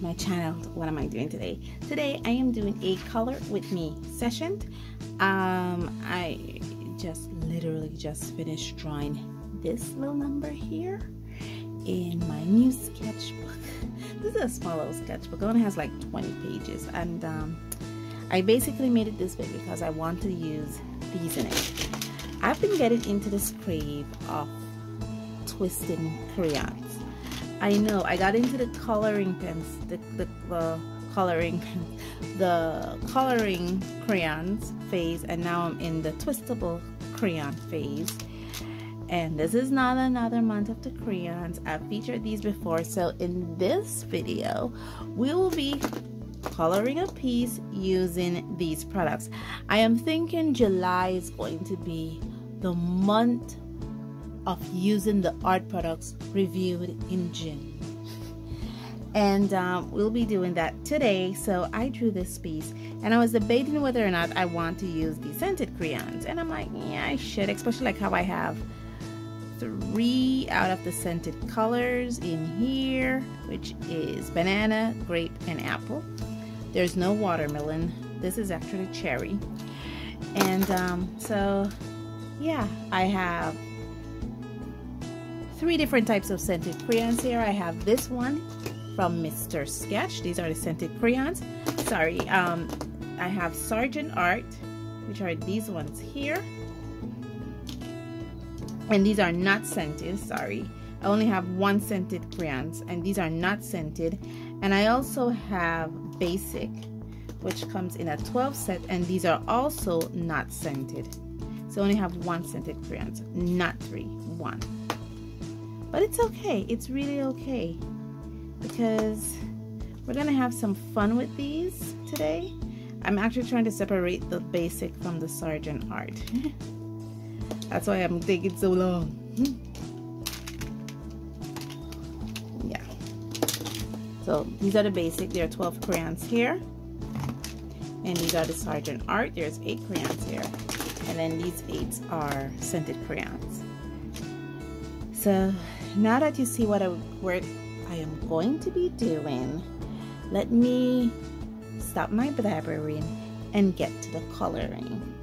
to my channel what am I doing today? Today I am doing a color with me session. Um, I just literally just finished drawing this little number here in my new sketchbook. This is a small little sketchbook. It only has like 20 pages. And um, I basically made it this way because I want to use these in it. I've been getting into this crave of twisting crayons I know I got into the coloring pens, the, the, the coloring, the coloring crayons phase, and now I'm in the twistable crayon phase. And this is not another month of the crayons. I've featured these before, so in this video, we will be coloring a piece using these products. I am thinking July is going to be the month of using the art products reviewed in June. And um, we'll be doing that today. So I drew this piece and I was debating whether or not I want to use the scented crayons. And I'm like, yeah, I should, especially like how I have three out of the scented colors in here, which is banana, grape, and apple. There's no watermelon. This is actually cherry. And um, so, yeah, I have three different types of scented crayons here. I have this one from Mr. Sketch. These are the scented crayons. Sorry, um, I have Sargent Art, which are these ones here. And these are not scented, sorry. I only have one scented crayons, and these are not scented. And I also have Bazic, which comes in a 12 set, and these are also not scented. So I only have one scented crayons, not three, one. But it's okay. It's really okay. Because we're going to have some fun with these today. I'm actually trying to separate the Bazic from the Sargent art. That's why I'm taking so long. yeah. So these are the Bazic. There are 12 crayons here. And these are the Sargent art. There's 8 crayons here. And then these 8 are scented crayons. So now that you see what I, work I am going to be doing, let me stop my blabbering and get to the coloring.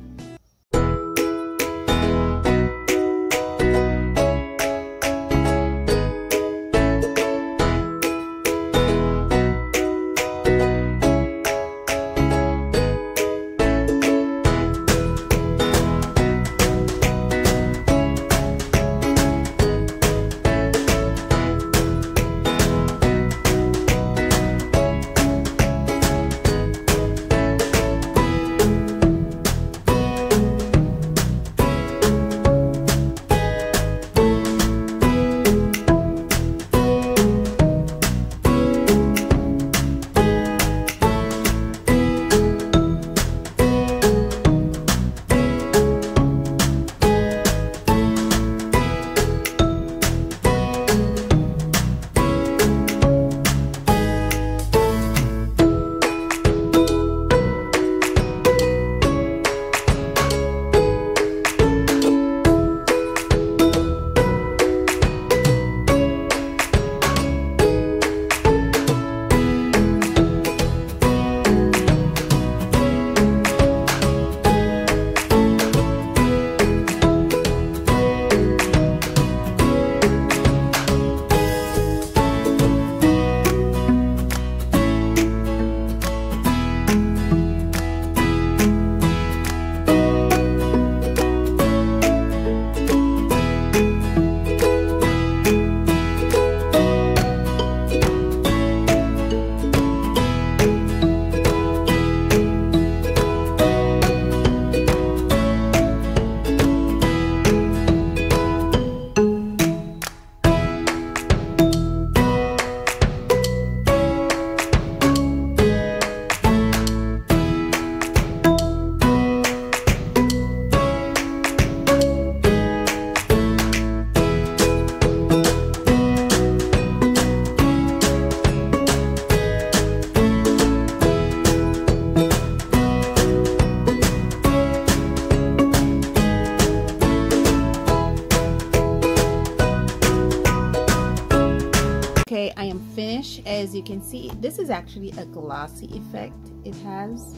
Finish as you can see this is actually a glossy effect. It has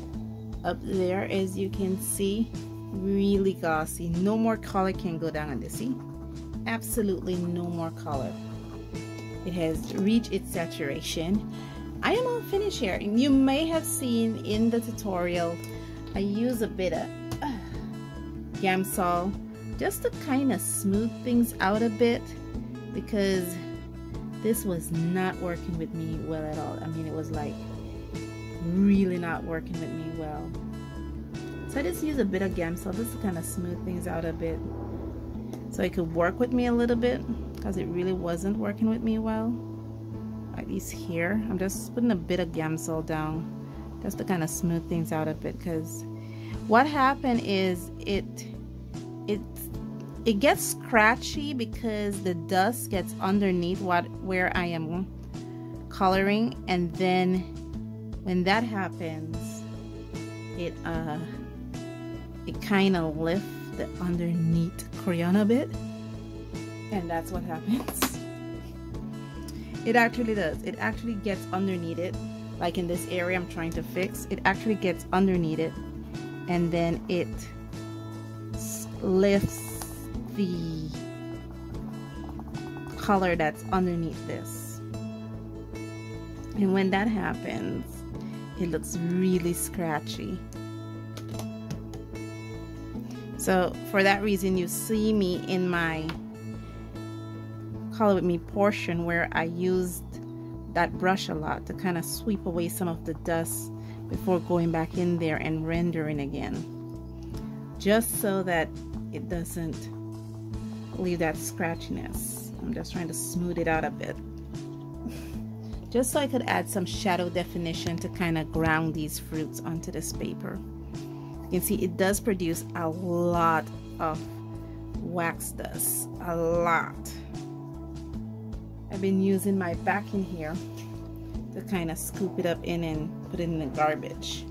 up there as you can see really glossy. No more color can go down on this see? Absolutely no more color. It has reached its saturation. I am all finished here. You may have seen in the tutorial I use a bit of uh, Gamsol just to kind of smooth things out a bit because this was not working with me well at all. I mean it was like really not working with me well. So I just use a bit of Gamsol just to kind of smooth things out a bit. So it could work with me a little bit because it really wasn't working with me well. At least here I'm just putting a bit of Gamsol down just to kind of smooth things out a bit because what happened is it it it gets scratchy because the dust gets underneath what where I am coloring and then when that happens it uh it kind of lifts the underneath crayon a bit and that's what happens. It actually does. It actually gets underneath it. Like in this area I'm trying to fix it actually gets underneath it and then it lifts the color that's underneath this. And when that happens it looks really scratchy. So for that reason you see me in my color with me portion where I used that brush a lot to kind of sweep away some of the dust before going back in there and rendering again. Just so that it doesn't leave that scratchiness. I'm just trying to smooth it out a bit. Just so I could add some shadow definition to kind of ground these fruits onto this paper. You can see it does produce a lot of wax dust. A lot. I've been using my vacuum here to kind of scoop it up in and put it in the garbage.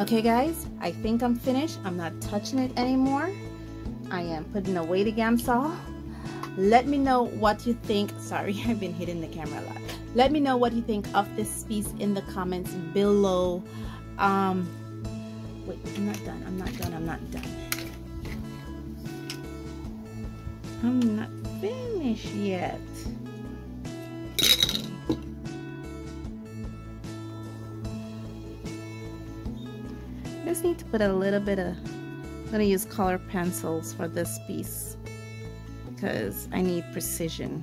Okay guys, I think I'm finished. I'm not touching it anymore. I am putting away the Gamsol. Let me know what you think. Sorry, I've been hitting the camera a lot. Let me know what you think of this piece in the comments below. Um, wait, I'm not done. I'm not done. I'm not done. I'm not finished yet. Just need to put a little bit of, I'm gonna use color pencils for this piece because I need precision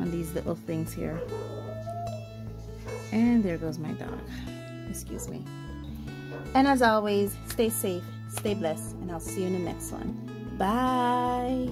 on these little things here. And there goes my dog. Excuse me. And as always, stay safe, stay blessed, and I'll see you in the next one. Bye.